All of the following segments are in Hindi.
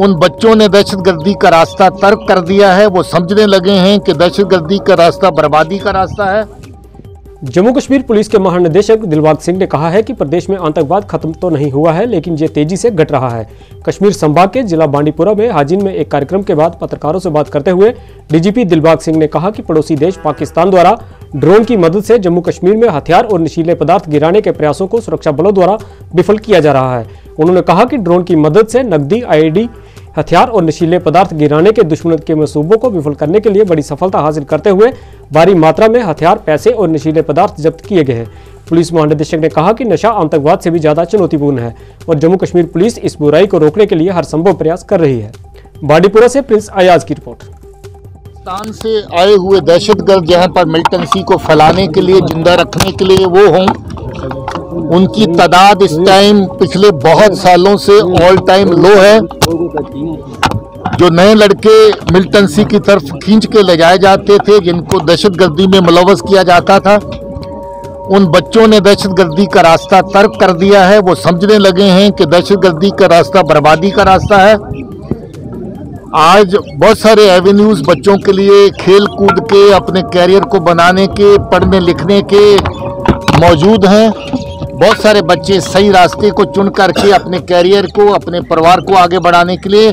उन बच्चों ने दहशतगर्दी का रास्ता तर्क कर दिया है। वो समझने लगे हैं कि दहशतगर्दी का रास्ता बर्बादी का रास्ता है। जम्मू कश्मीर पुलिस के महानिदेशक दिलबाग सिंह ने कहा है कि प्रदेश में आतंकवाद खत्म तो नहीं हुआ है, लेकिन ये तेज़ी से घट रहा है। कश्मीर संभाग के जिला बांडीपुरा में हाजिन में एक कार्यक्रम के बाद पत्रकारों से बात करते हुए डीजीपी दिलबाग सिंह ने कहा कि पड़ोसी देश पाकिस्तान द्वारा ड्रोन की मदद से जम्मू कश्मीर में हथियार और नशीले पदार्थ गिराने के प्रयासों को सुरक्षा बलों द्वारा विफल किया जा रहा है। उन्होंने कहा कि ड्रोन की मदद से नकदी आईडी हथियार और नशीले पदार्थ गिराने के दुश्मन के मंसूबों को विफल करने के लिए बड़ी सफलता हासिल करते हुए भारी मात्रा में हथियार, पैसे और नशीले पदार्थ जब्त किए गए हैं। पुलिस महानिदेशक ने कहा कि नशा आतंकवाद से भी ज़्यादा चुनौतीपूर्ण है और जम्मू कश्मीर पुलिस इस बुराई को रोकने के लिए हर संभव प्रयास कर रही है। बाडीपुरा से प्रिंस अयाज की रिपोर्ट। पाकिस्तान से आए हुए दहशतगर्द यहाँ पर मिलिटेंसी को फैलाने के लिए, ज़िंदा रखने के लिए वो हों। उनकी तादाद इस टाइम पिछले बहुत सालों से ऑल टाइम लो है। जो नए लड़के मिलिटेंसी की तरफ़ खींच के ले जाए जाते थे, जिनको दहशतगर्दी में मुलवस किया जाता था, उन बच्चों ने दहशतगर्दी का रास्ता तर्क कर दिया है। वो समझने लगे हैं कि दहशतगर्दी का रास्ता बर्बादी का रास्ता है। आज बहुत सारे एवेन्यूज बच्चों के लिए खेल कूद के, अपने कैरियर को बनाने के पढ़ने लिखने के मौजूद हैं। बहुत सारे बच्चे सही रास्ते को चुन करके अपने कैरियर को, अपने परिवार को आगे बढ़ाने के लिए,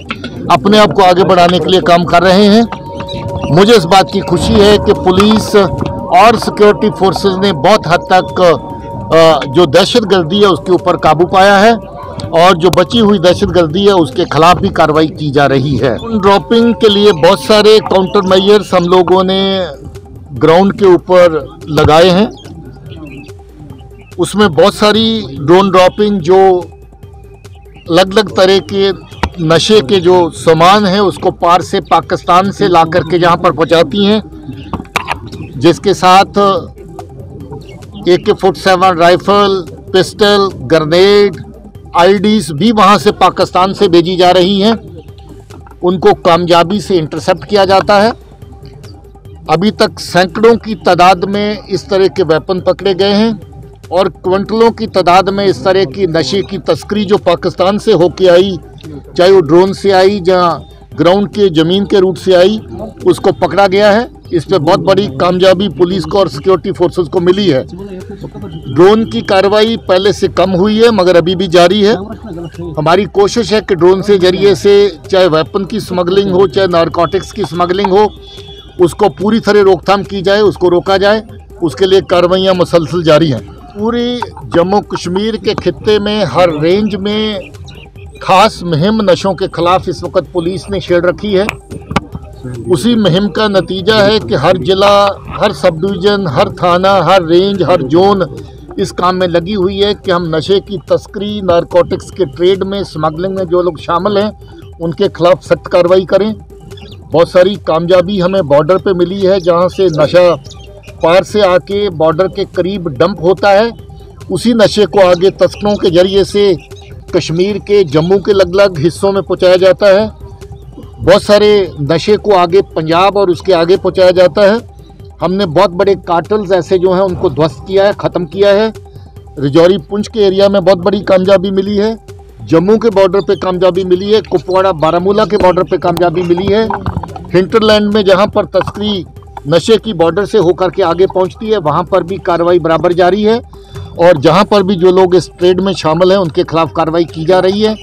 अपने आप को आगे बढ़ाने के लिए काम कर रहे हैं। मुझे इस बात की खुशी है कि पुलिस और सिक्योरिटी फोर्सेस ने बहुत हद तक जो दहशत गर्दी है उसके ऊपर काबू पाया है और जो बची हुई दहशत गर्दी है उसके खिलाफ भी कार्रवाई की जा रही है। ड्रॉपिंग के लिए बहुत सारे काउंटर मेयर्स हम लोगों ने ग्राउंड के ऊपर लगाए हैं। उसमें बहुत सारी ड्रोन ड्रॉपिंग जो अलग अलग तरह के नशे के जो सामान है, उसको पार से पाकिस्तान से ला करके जहाँ पर पहुँचाती हैं। जिसके साथ A K forty seven rifle pistol grenade IEDs भी वहाँ से पाकिस्तान से भेजी जा रही हैं। उनको कामयाबी से इंटरसेप्ट किया जाता है। अभी तक सैकड़ों की तादाद में इस तरह के वेपन पकड़े गए हैं। और क्विंटलों की तादाद में इस तरह की नशे की तस्करी जो पाकिस्तान से होके आई, चाहे वो ड्रोन से आई जहाँ ग्राउंड के, ज़मीन के रूट से आई, उसको पकड़ा गया है। इस पर बहुत बड़ी कामयाबी पुलिस को और सिक्योरिटी फोर्सेस को मिली है। ड्रोन की कार्रवाई पहले से कम हुई है, मगर अभी भी जारी है। हमारी कोशिश है कि ड्रोन से ज़रिए से चाहे वेपन की स्मगलिंग हो, चाहे नारकोटिक्स की स्मगलिंग हो, उसको पूरी तरह रोकथाम की जाए, उसको रोका जाए। उसके लिए कार्रवाइयाँ मुसलसल जारी हैं। पूरी जम्मू कश्मीर के खत्े में, हर रेंज में खास मुहिम नशों के खिलाफ इस वक्त पुलिस ने छेड़ रखी है। उसी मुहिम का नतीजा है कि हर ज़िला, हर सब डिवीज़न हर थाना, हर रेंज हर जोन इस काम में लगी हुई है कि हम नशे की तस्करी नारकोटिक्स के ट्रेड में स्मगलिंग में जो लोग शामिल हैं, उनके खिलाफ सख्त कार्रवाई करें। बहुत सारी कामयाबी हमें बॉर्डर पे मिली है जहाँ से नशा पार से आके बॉर्डर के करीब डंप होता है। उसी नशे को आगे तस्करों के ज़रिए से कश्मीर के जम्मू के अलग अलग हिस्सों में पहुँचाया जाता है। बहुत सारे नशे को आगे पंजाब और उसके आगे पहुँचाया जाता है। हमने बहुत बड़े कार्टल्स ऐसे जो हैं, उनको ध्वस्त किया है, ख़त्म किया है। रिजौरी पुंछ के एरिया में बहुत बड़ी कामयाबी मिली है। जम्मू के बॉर्डर पे कामयाबी मिली है। कुपवाड़ा बारामूला के बॉर्डर पे कामयाबी मिली है। हिंटरलैंड में जहाँ पर तस्करी नशे की बॉर्डर से होकर के आगे पहुँचती है, वहाँ पर भी कार्रवाई बराबर जारी है और जहाँ पर भी जो लोग इस ट्रेड में शामिल हैं, उनके खिलाफ कार्रवाई की जा रही है।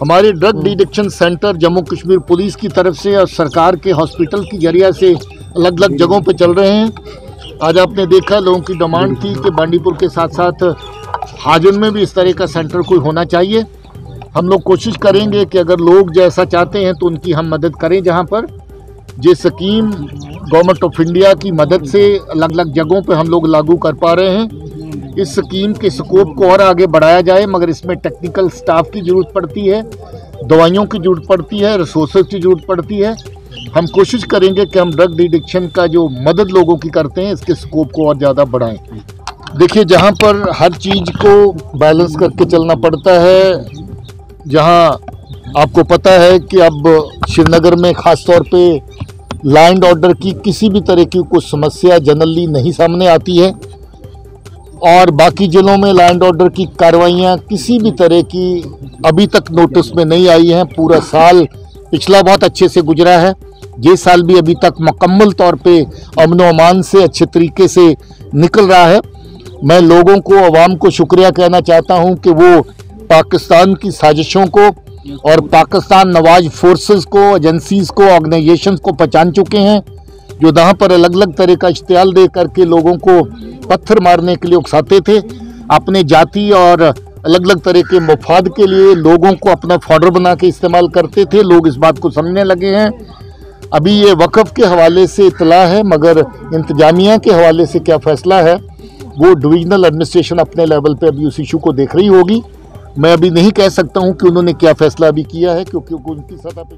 हमारे drug deaddiction centre Jammu Kashmir police की तरफ़ से और सरकार के हॉस्पिटल की ज़रिया से अलग अलग जगहों पर चल रहे हैं। आज आपने देखा, लोगों की डिमांड थी कि बांडीपुर के साथ साथ हाजन में भी इस तरह का सेंटर कोई होना चाहिए। हम लोग कोशिश करेंगे कि अगर लोग जैसा चाहते हैं तो उनकी हम मदद करें जहाँ पर। ये स्कीम गवर्नमेंट ऑफ़ इंडिया की मदद से अलग अलग जगहों पे हम लोग लागू कर पा रहे हैं। इस स्कीम के स्कोप को और आगे बढ़ाया जाए, मगर इसमें टेक्निकल स्टाफ की ज़रूरत पड़ती है, दवाइयों की ज़रूरत पड़ती है रिसोर्स की ज़रूरत पड़ती है। हम कोशिश करेंगे कि हम ड्रग डिडिक्शन का जो मदद लोगों की करते हैं, इसके स्कोप को और ज़्यादा बढ़ाएँ। देखिए, जहाँ पर हर चीज़ को बैलेंस करके चलना पड़ता है, जहाँ आपको पता है कि अब श्रीनगर में ख़ास तौर पे लैंड ऑर्डर की किसी भी तरह की कोई समस्या जनरली नहीं सामने आती है। और बाकी जिलों में लैंड ऑर्डर की कार्रवाइयाँ किसी भी तरह की अभी तक नोटिस में नहीं आई हैं। पूरा साल पिछला बहुत अच्छे से गुजरा है। ये साल भी अभी तक मुकम्मल तौर पे अमन अमान से अच्छे तरीके से निकल रहा है। मैं लोगों को, आवाम को शुक्रिया कहना चाहता हूँ कि वो पाकिस्तान की साजिशों को और पाकिस्तान नवाज़ फोर्सेस को, एजेंसीज को ऑर्गेनाइजेशन को पहचान चुके हैं, जो जहाँ पर अलग अलग तरह का इश्तियाल दे करके लोगों को पत्थर मारने के लिए उकसाते थे। अपने जाति और अलग अलग तरह के मफाद के लिए लोगों को अपना फॉर्डर बना के इस्तेमाल करते थे। लोग इस बात को समझने लगे हैं। अभी ये वक़फ़ के हवाले से इतला है, मगर इंतजामिया के हवाले से क्या फ़ैसला है, वो डिविजनल एडमिनिस्ट्रेशन अपने लेवल पे अभी उस इशू को देख रही होगी। मैं अभी नहीं कह सकता हूँ कि उन्होंने क्या फ़ैसला अभी किया है, क्योंकि उनकी सतह पे